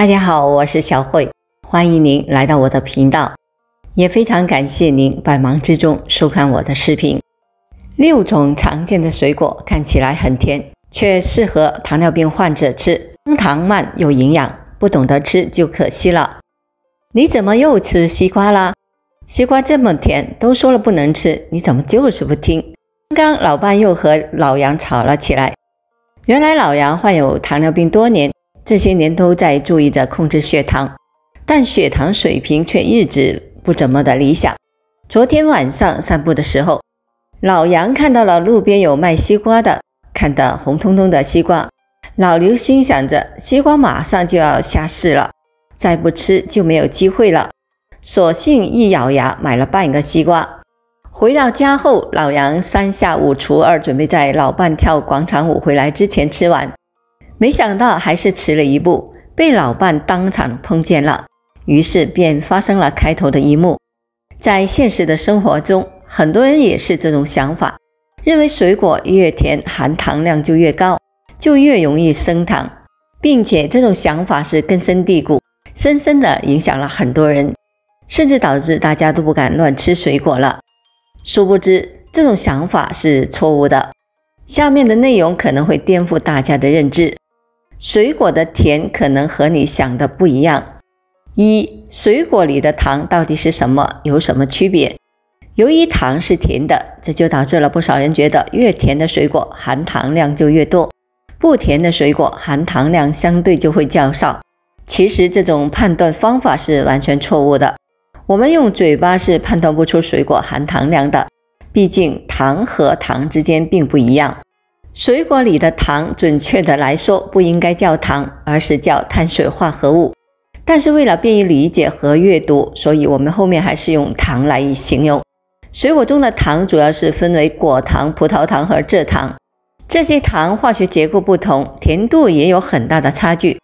大家好，我是小慧，欢迎您来到我的频道，也非常感谢您百忙之中收看我的视频。六种常见的水果看起来很甜，却适合糖尿病患者吃，升糖慢又营养，不懂得吃就可惜了。你怎么又吃西瓜啦？西瓜这么甜，都说了不能吃，你怎么就是不听？刚刚老伴又和老杨吵了起来。原来老杨患有糖尿病多年。这些年都在注意着控制血糖，但血糖水平却一直不怎么的理想。昨天晚上散步的时候，老杨看到了路边有卖西瓜的，看到红彤彤的西瓜，老刘心想着西瓜马上就要下市了，再不吃就没有机会了，索性一咬牙买了半个西瓜。回到家后，老杨三下五除二准备在老伴跳广场舞回来之前吃完。没想到还是迟了一步，被老伴当场碰见了，于是便发生了开头的一幕。在现实的生活中，很多人也是这种想法，认为水果越甜，含糖量就越高，就越容易升糖，并且这种想法是根深蒂固，深深的影响了很多人，甚至导致大家都不敢乱吃水果了。殊不知，这种想法是错误的。下面的内容可能会颠覆大家的认知。水果的甜可能和你想的不一样。一，水果里的糖到底是什么？有什么区别？由于糖是甜的，这就导致了不少人觉得越甜的水果含糖量就越多，不甜的水果含糖量相对就会较少。其实这种判断方法是完全错误的。我们用嘴巴是判断不出水果含糖量的，毕竟糖和糖之间并不一样。水果里的糖，准确的来说不应该叫糖，而是叫碳水化合物。但是为了便于理解和阅读，所以我们后面还是用糖来以形容。水果中的糖主要是分为果糖、葡萄糖和蔗糖。这些糖化学结构不同，甜度也有很大的差距。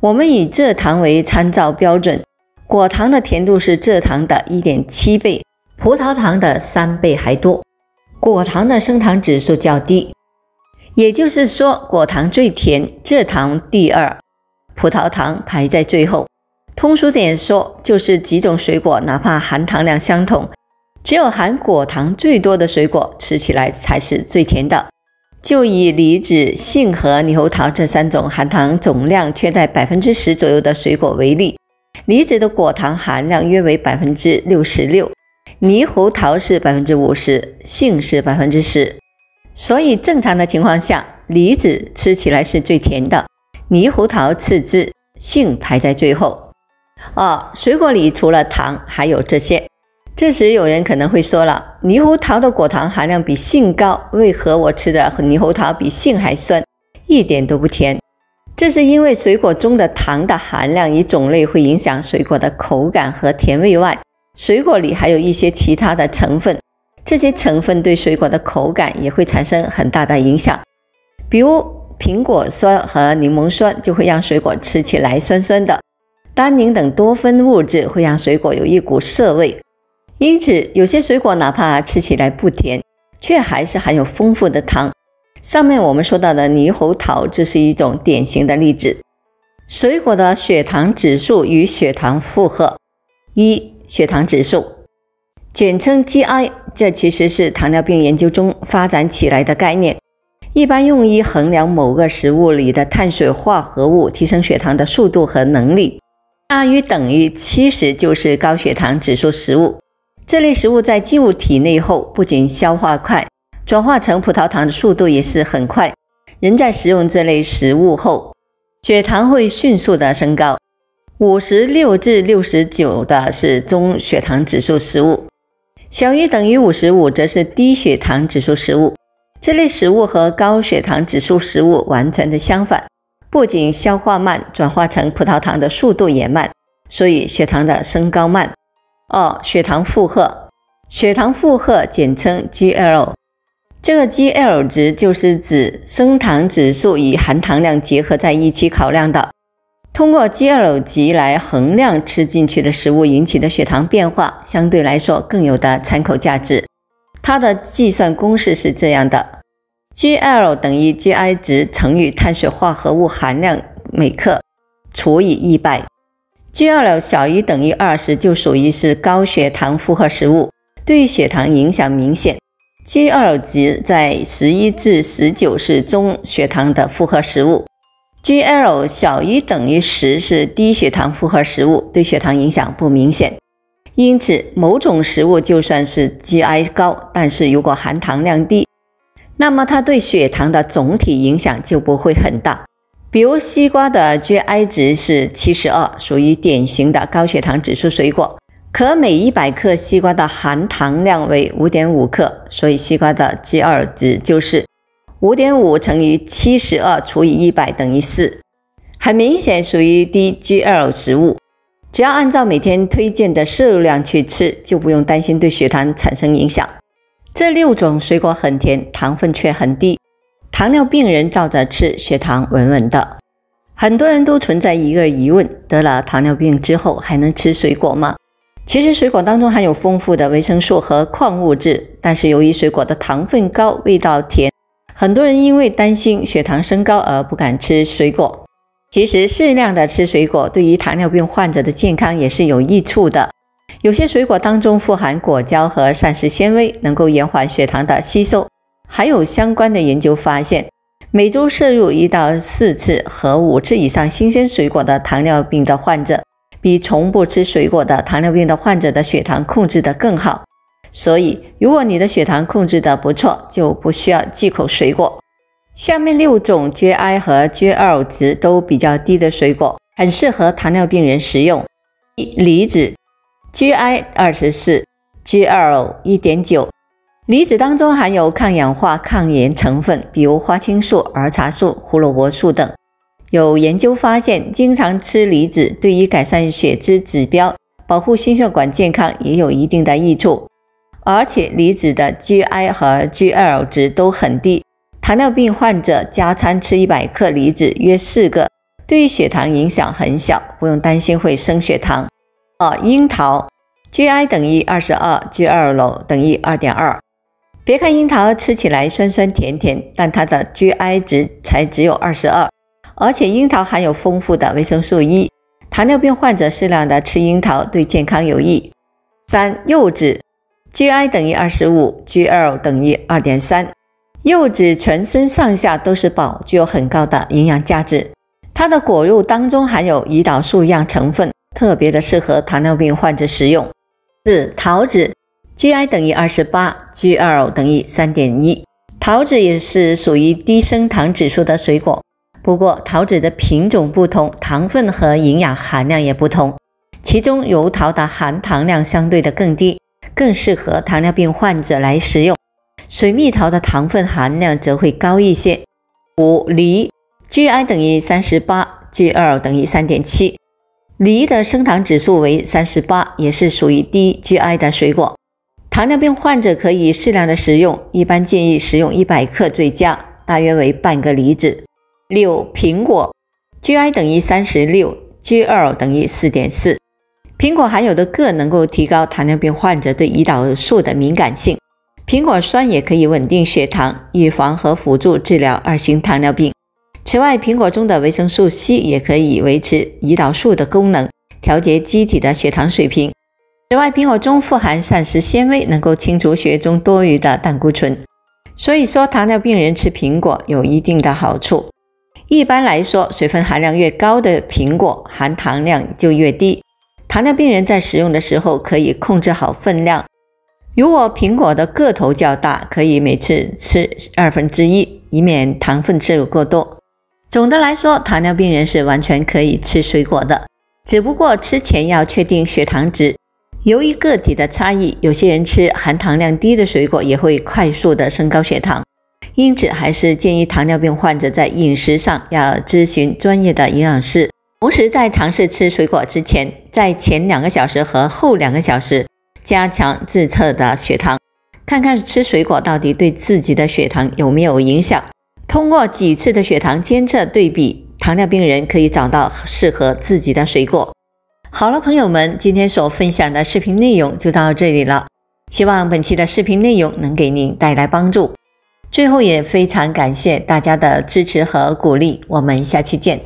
我们以蔗糖为参照标准，果糖的甜度是蔗糖的一点七倍，葡萄糖的三倍还多。果糖的升糖指数较低。也就是说，果糖最甜，蔗糖第二，葡萄糖排在最后。通俗点说，就是几种水果哪怕含糖量相同，只有含果糖最多的水果吃起来才是最甜的。就以梨子、杏和猕猴桃这三种含糖总量却在百分之十左右的水果为例，梨子的果糖含量约为百分之六十六，猕猴桃是百分之五十，杏是百分之十。所以，正常的情况下，梨子吃起来是最甜的，猕猴桃次之，杏排在最后。哦，水果里除了糖，还有这些。这时，有人可能会说了：猕猴桃的果糖含量比杏高，为何我吃的猕猴桃比杏还酸，一点都不甜？这是因为水果中的糖的含量与种类会影响水果的口感和甜味外，水果里还有一些其他的成分。这些成分对水果的口感也会产生很大的影响，比如苹果酸和柠檬酸就会让水果吃起来酸酸的，单宁等多酚物质会让水果有一股涩味。因此，有些水果哪怕吃起来不甜，却还是含有丰富的糖。上面我们说到的猕猴桃这是一种典型的例子。水果的血糖指数与血糖负荷，一血糖指数。简称 GI，这其实是糖尿病研究中发展起来的概念，一般用于衡量某个食物里的碳水化合物提升血糖的速度和能力。大于等于七十就是高血糖指数食物。这类食物在进入体内后，不仅消化快，转化成葡萄糖的速度也是很快。人在食用这类食物后，血糖会迅速的升高。五十六至六十九的是中血糖指数食物。小于等于五十五，则是低血糖指数食物。这类食物和高血糖指数食物完全的相反，不仅消化慢，转化成葡萄糖的速度也慢，所以血糖的升高慢。二、血糖负荷，血糖负荷简称 GL，这个 GL 值就是指升糖指数与含糖量结合在一起考量的。通过 GL 值来衡量吃进去的食物引起的血糖变化，相对来说更有的参考价值。它的计算公式是这样的：GL 等于 GI 值乘以碳水化合物含量每克除以一百 GL 小于等于二十就属于是高血糖负荷食物，对血糖影响明显。；GL 值在十一至十九是中血糖的负荷食物，GL 小于等于十是低血糖负荷食物，对血糖影响不明显。因此，某种食物就算是 GI 高，但是如果含糖量低，那么它对血糖的总体影响就不会很大。比如西瓜的 GI 值是七十二，属于典型的高血糖指数水果。可每一百克西瓜的含糖量为五点五克，所以西瓜的 G2 值就是五点五乘以七十二除以一百等于四，很明显属于低 G L 食物。只要按照每天推荐的摄入量去吃，就不用担心对血糖产生影响。这六种水果很甜，糖分却很低，糖尿病人照着吃，血糖稳稳的。很多人都存在一个疑问：得了糖尿病之后还能吃水果吗？其实水果当中含有丰富的维生素和矿物质，但是由于水果的糖分高、味道甜，很多人因为担心血糖升高而不敢吃水果。其实适量的吃水果对于糖尿病患者的健康也是有益处的。有些水果当中富含果胶和膳食纤维，能够延缓血糖的吸收。还有相关的研究发现，每周摄入一到四次和五次以上新鲜水果的糖尿病的患者。比从不吃水果的糖尿病的患者的血糖控制得更好，所以如果你的血糖控制得不错，就不需要忌口水果。下面六种 GI 和 GL 值都比较低的水果，很适合糖尿病人食用。一、梨子，GI 二十四，GL 一点九。梨子当中含有抗氧化、抗炎成分，比如花青素、儿茶素、胡萝卜素等。有研究发现，经常吃梨子对于改善血脂指标、保护心血管健康也有一定的益处。而且梨子的 GI 和 GL 值都很低，糖尿病患者加餐吃一百克梨子约四个，对于血糖影响很小，不用担心会升血糖。二、樱桃 GI 等于二十二，GL 等于二点二。别看樱桃吃起来酸酸甜甜，但它的 GI 值才只有二十二。而且樱桃含有丰富的维生素 E，糖尿病患者适量的吃樱桃对健康有益。三、柚子，GI 等于二十五，GL 等于二点三。柚子全身上下都是宝，具有很高的营养价值。它的果肉当中含有胰岛素样成分，特别的适合糖尿病患者食用。四、桃子，GI 等于二十八，GL 等于三点一。桃子也是属于低升糖指数的水果。不过，桃子的品种不同，糖分和营养含量也不同。其中，油桃的含糖量相对的更低，更适合糖尿病患者来食用。水蜜桃的糖分含量则会高一些。五、梨，GI 等于三十八，GL 等于三点七。梨的升糖指数为三十八，也是属于低 GI 的水果。糖尿病患者可以适量的食用，一般建议食用一百克最佳，大约为半个梨子。六苹果，GI 等于三十六，GL 等于四点四。苹果含有的铬能够提高糖尿病患者对胰岛素的敏感性。苹果酸也可以稳定血糖，预防和辅助治疗二型糖尿病。此外，苹果中的维生素 C 也可以维持胰岛素的功能，调节机体的血糖水平。此外，苹果中富含膳食纤维，能够清除血中多余的胆固醇。所以说，糖尿病人吃苹果有一定的好处。一般来说，水分含量越高的苹果，含糖量就越低。糖尿病人在食用的时候可以控制好分量。如果苹果的个头较大，可以每次吃二分之一，以免糖分摄入过多。总的来说，糖尿病人是完全可以吃水果的，只不过吃前要确定血糖值。由于个体的差异，有些人吃含糖量低的水果也会快速的升高血糖。因此，还是建议糖尿病患者在饮食上要咨询专业的营养师。同时，在尝试吃水果之前，在前两个小时和后两个小时加强自测的血糖，看看吃水果到底对自己的血糖有没有影响。通过几次的血糖监测对比，糖尿病人可以找到适合自己的水果。好了，朋友们，今天所分享的视频内容就到这里了。希望本期的视频内容能给您带来帮助。最后也非常感谢大家的支持和鼓励，我们下期见。